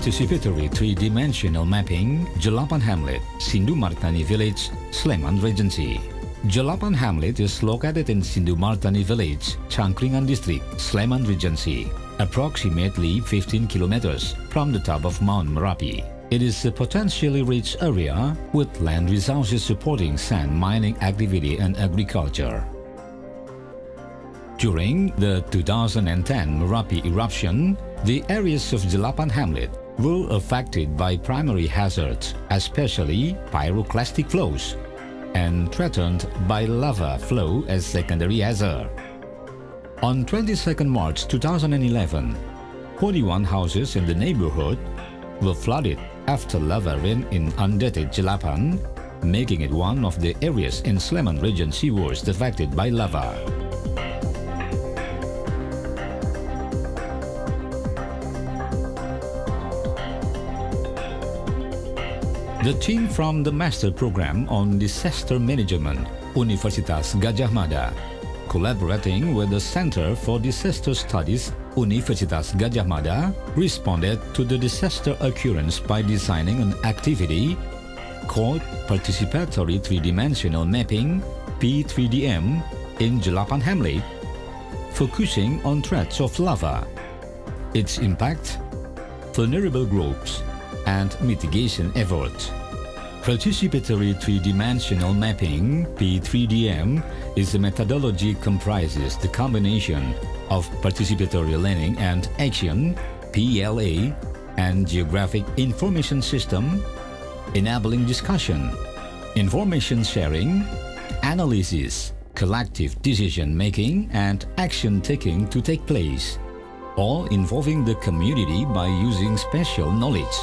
Participatory three-dimensional mapping, Jelapan Hamlet, Sindumartani Village, Sleman Regency. Jelapan Hamlet is located in Sindumartani Village, Cangkringan District, Sleman Regency, approximately 15 kilometers from the top of Mount Merapi. It is a potentially rich area with land resources supporting sand mining activity and agriculture. During the 2010 Merapi eruption, the areas of Jelapan Hamlet were affected by primary hazards, especially pyroclastic flows, and threatened by lava flow as secondary hazard. On 22 March 2011, 41 houses in the neighborhood were flooded after lava rain in undated Jelapan, making it one of the areas in Sleman region worst affected by lava. The team from the Master Program on Disaster Management, Universitas Gadjah Mada, collaborating with the Center for Disaster Studies, Universitas Gadjah Mada, responded to the disaster occurrence by designing an activity called Participatory Three-Dimensional Mapping, P3DM, in Jelapan Hamlet, focusing on threats of lava, its impact, vulnerable groups, and mitigation efforts. Participatory three-dimensional mapping, P3DM, is a methodology comprises the combination of participatory learning and action, PLA, and geographic information system, enabling discussion, information sharing, analysis, collective decision making, and action taking to take place all involving the community by using special knowledge.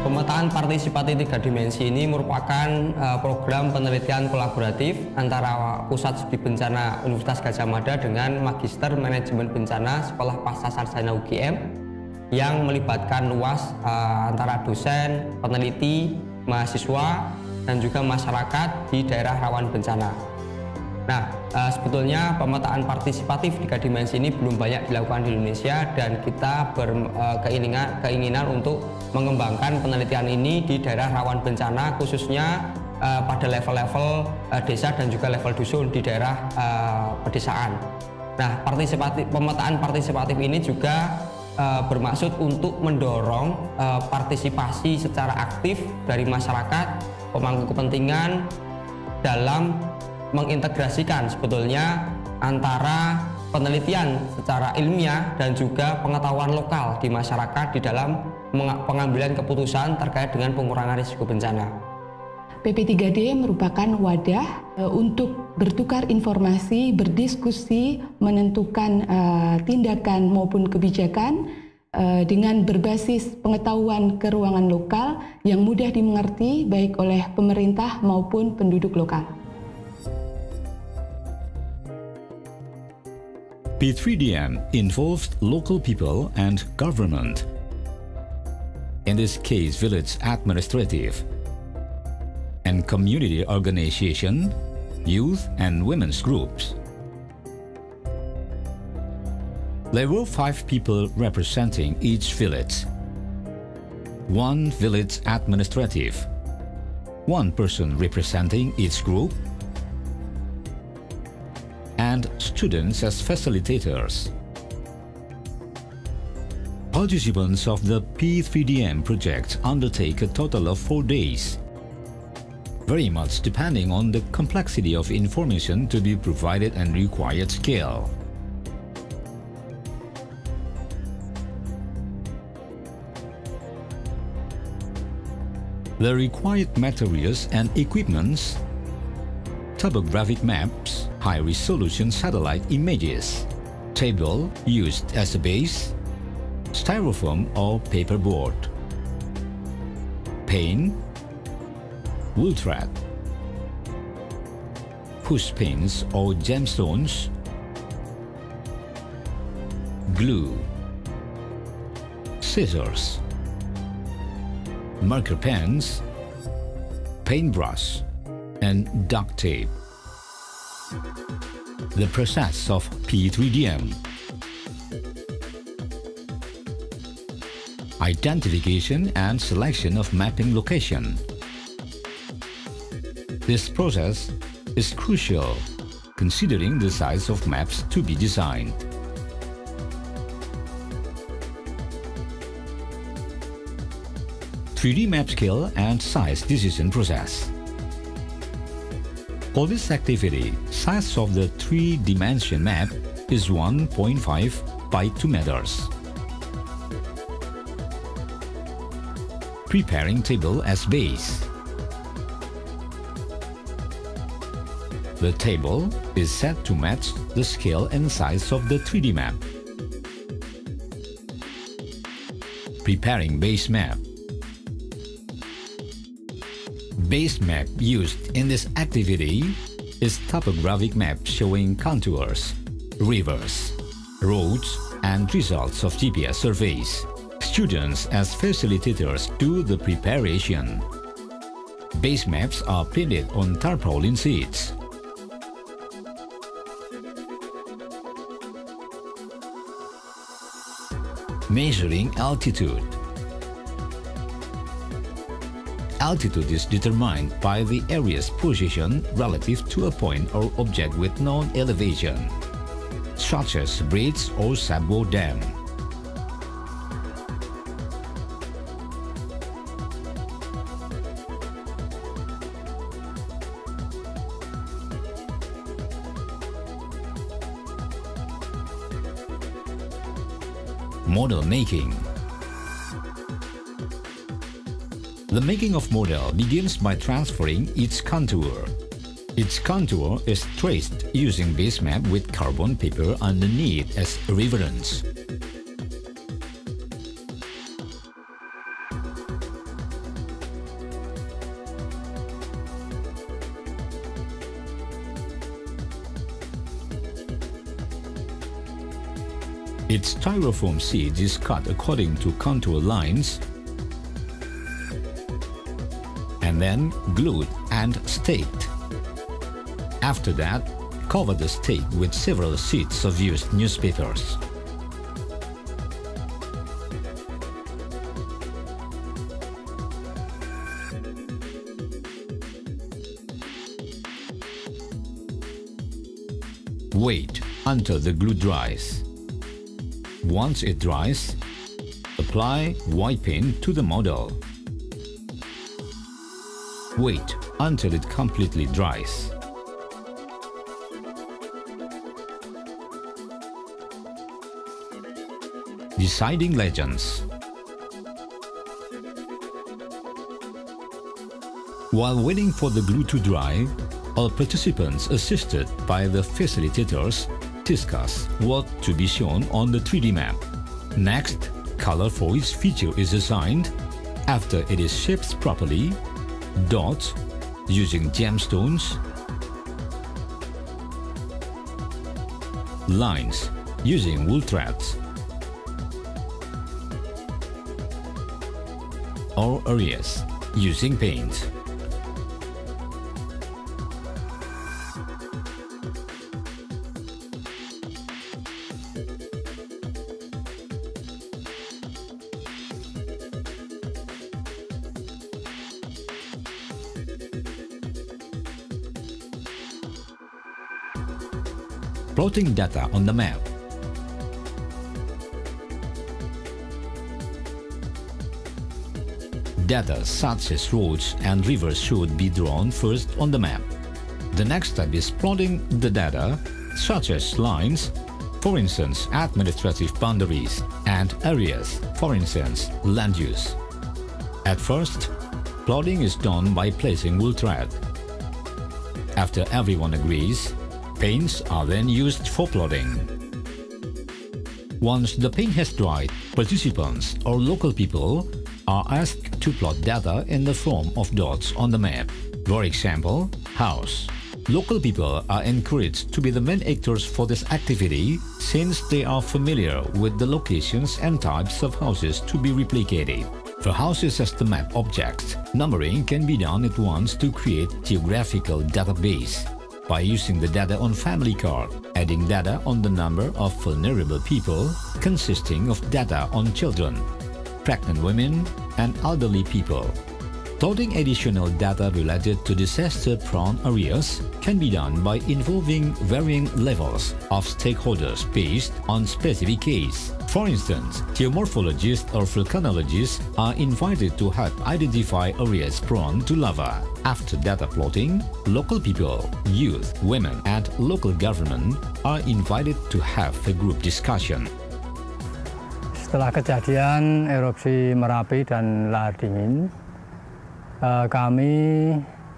Pemetaan partisipasi tiga dimensi ini merupakan uh, program penelitian kolaboratif antara Pusat Studi Bencana Universitas Gajah Mada dengan Magister Manajemen Bencana Sekolah Pasca Sarjana UGM yang melibatkan luas uh, antara dosen, peneliti, mahasiswa, dan juga masyarakat di daerah rawan bencana. Nah, uh, sebetulnya pemetaan partisipatif tiga dimensi ini belum banyak dilakukan di Indonesia dan kita berkeinginan uh, keinginan untuk mengembangkan penelitian ini di daerah rawan bencana khususnya uh, pada level-level uh, desa dan juga level dusun di daerah uh, pedesaan. Nah, partisipatif, pemetaan partisipatif ini juga uh, bermaksud untuk mendorong uh, partisipasi secara aktif dari masyarakat, pemangku kepentingan dalam mengintegrasikan sebetulnya antara penelitian secara ilmiah dan juga pengetahuan lokal di masyarakat di dalam pengambilan keputusan terkait dengan pengurangan risiko bencana. PP3D merupakan wadah e, untuk bertukar informasi, berdiskusi, menentukan e, tindakan maupun kebijakan e, dengan berbasis pengetahuan keuangan lokal yang mudah dimengerti baik oleh pemerintah maupun penduduk lokal. P3DM involved local people and government. In this case, village administrative and community organization, youth and women's groups. There were five people representing each village. One village administrative, one person representing each group, and students as facilitators. Participants of the P3DM project undertake a total of four days, very much depending on the complexity of information to be provided and required scale. The required materials and equipments, topographic maps, high-resolution satellite images. Table used as a base, styrofoam or paperboard. Paint, wool thread, push pins or gemstones, glue, scissors, marker pens, paintbrush, and duct tape. The process of P3DM Identification and selection of mapping location This process is crucial considering the size of maps to be designed. 3D map scale and size decision process. For this activity, size of the three-dimension map is 1.5 by 2 meters. Preparing table as base. The table is set to match the scale and size of the 3D map. Preparing base map. base map used in this activity is topographic map showing contours, rivers, roads, and results of GPS surveys. Students as facilitators do the preparation. Base maps are printed on tarpaulin sheets. Measuring altitude altitude is determined by the area's position relative to a point or object with known elevation, such as bridge or Sabo Dam. Model making The making of model begins by transferring its contour. Its contour is traced using base map with carbon paper underneath as reference. Its styrofoam sheet is cut according to contour lines and then glued and staked. After that, cover the stake with several sheets of used newspapers. Wait until the glue dries. Once it dries, apply white paint to the model. Wait until it completely dries. Deciding Legends While waiting for the glue to dry, all participants assisted by the facilitators discuss what to be shown on the 3D map. Next, color for each feature is assigned. After it is shaped properly, dots using gemstones, lines using wool threads, or areas using paint. Plotting data on the map. Data such as roads and rivers should be drawn first on the map. The next step is plotting the data, such as lines, for instance administrative boundaries, and areas, for instance land use. At first, plotting is done by placing wool thread. After everyone agrees, Paints are then used for plotting. Once the paint has dried, participants or local people are asked to plot data in the form of dots on the map. For example, house, Local people are encouraged to be the main actors for this activity since they are familiar with the locations and types of houses to be replicated. For houses as the map objects, numbering can be done at once to create geographical database. By using the data on family card, adding data on the number of vulnerable people, consisting of data on children, pregnant women, and elderly people. Loading additional data related to disaster-prone areas can be done by involving varying levels of stakeholders based on specific case. For instance, geomorphologists or volcanologists are invited to help identify areas prone to lava. After data plotting, local people, youth, women, and local government are invited to have a group discussion. Setelah kejadian erupsi Merapi dan lahar dingin, Eh, kami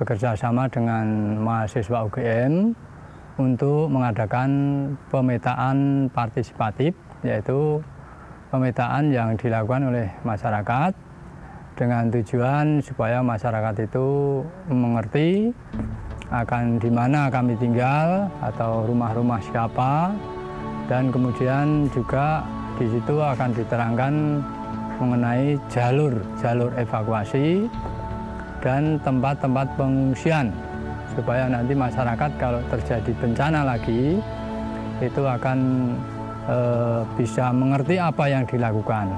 bekerja sama dengan mahasiswa UGM untuk mengadakan pemetaan partisipatif, yaitu pemetaan yang dilakukan oleh masyarakat dengan tujuan supaya masyarakat itu mengerti akan di mana kami tinggal atau rumah-rumah siapa dan kemudian juga di situ akan diterangkan mengenai jalur-jalur evakuasi dan tempat-tempat pengungsian supaya nanti masyarakat kalau terjadi bencana lagi itu akan e, bisa mengerti apa yang dilakukan.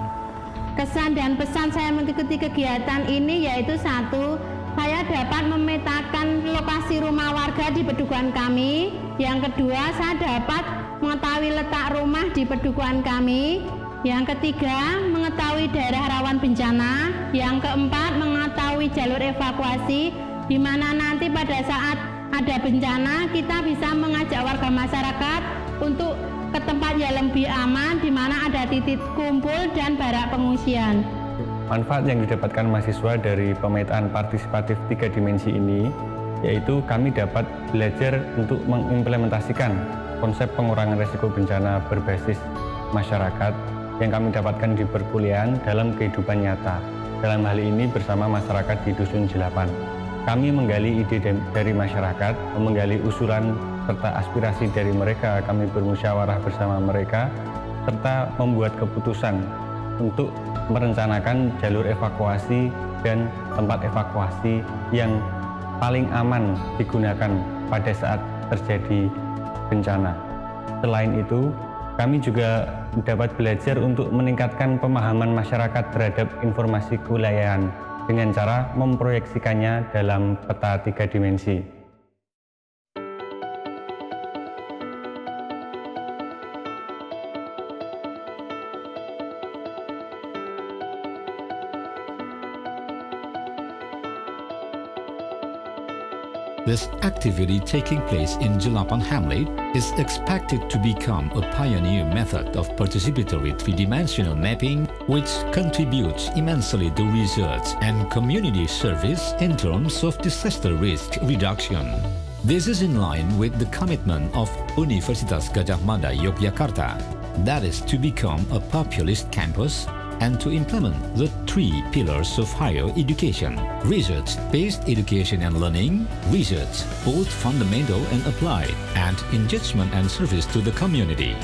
Kesan dan pesan saya mengikuti kegiatan ini yaitu satu, saya dapat memetakan lokasi rumah warga di pedukuhan kami. Yang kedua, saya dapat mengetahui letak rumah di pedukuhan kami. Yang ketiga, mengetahui daerah rawan bencana. Yang keempat, mengetahui jalur evakuasi di mana nanti pada saat ada bencana kita bisa mengajak warga masyarakat untuk ke tempat yang lebih aman di mana ada titik kumpul dan barak pengungsian. Manfaat yang didapatkan mahasiswa dari pemetaan partisipatif tiga dimensi ini yaitu kami dapat belajar untuk mengimplementasikan konsep pengurangan risiko bencana berbasis masyarakat yang kami dapatkan di perkuliahan dalam kehidupan nyata. Dalam hal ini bersama masyarakat di Dusun Jelapan. Kami menggali ide dari masyarakat, menggali usulan serta aspirasi dari mereka, kami bermusyawarah bersama mereka, serta membuat keputusan untuk merencanakan jalur evakuasi dan tempat evakuasi yang paling aman digunakan pada saat terjadi bencana. Selain itu, kami juga dapat belajar untuk meningkatkan pemahaman masyarakat terhadap informasi kewilayahan dengan cara memproyeksikannya dalam peta tiga dimensi. This activity taking place in Jelapan Hamlet is expected to become a pioneer method of participatory three-dimensional mapping which contributes immensely to research and community service in terms of disaster risk reduction. This is in line with the commitment of Universitas Gadjah Mada Yogyakarta, that is to become a populist campus and to implement the three pillars of higher education. Research-based education and learning, research, both fundamental and applied, and engagement and service to the community.